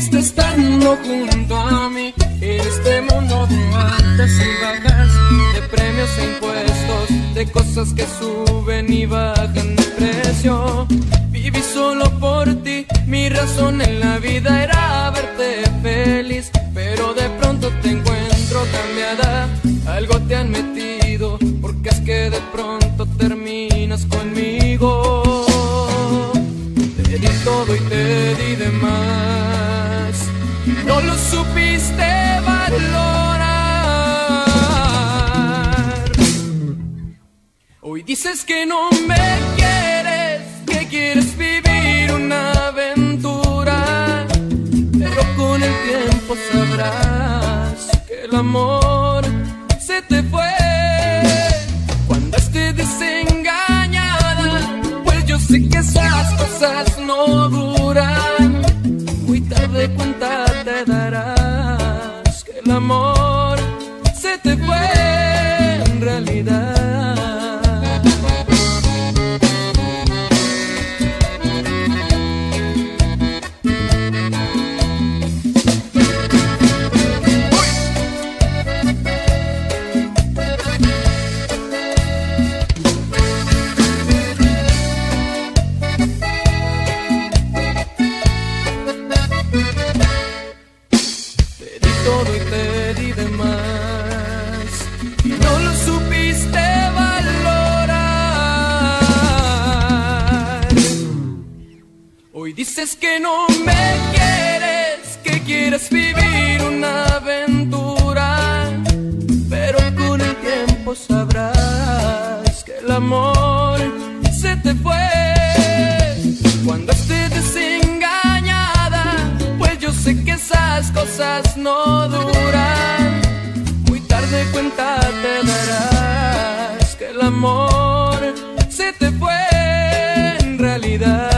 fuiste estando junto a mí. En este mundo de altas y bajas De premios e impuestos De cosas que suben y bajan de precio. Viví solo por ti Mi razón en la vida era verte feliz. Pero de pronto te encuentro cambiada Algo te han metido Porque es que de pronto supiste valorar. Hoy dices que no me quieres Que quieres vivir una aventura Pero con el tiempo sabrás Que el amor se te fue. Cuando esté desengañada Pues yo sé que esas cosas no duran Tarde cuenta te darás Que el amor se te fue en realidad Te di todo y te di de más. Y no lo supiste valorar. Hoy dices que no me quieres Que quieres vivir una aventura. Pero con el tiempo sabrás Que el amor no duran Muy tarde cuenta te darás Que el amor se te fue en realidad